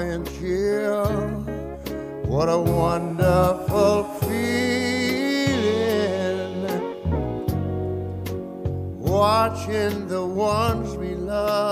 and cheer. What a wonderful feeling. Watching the ones we love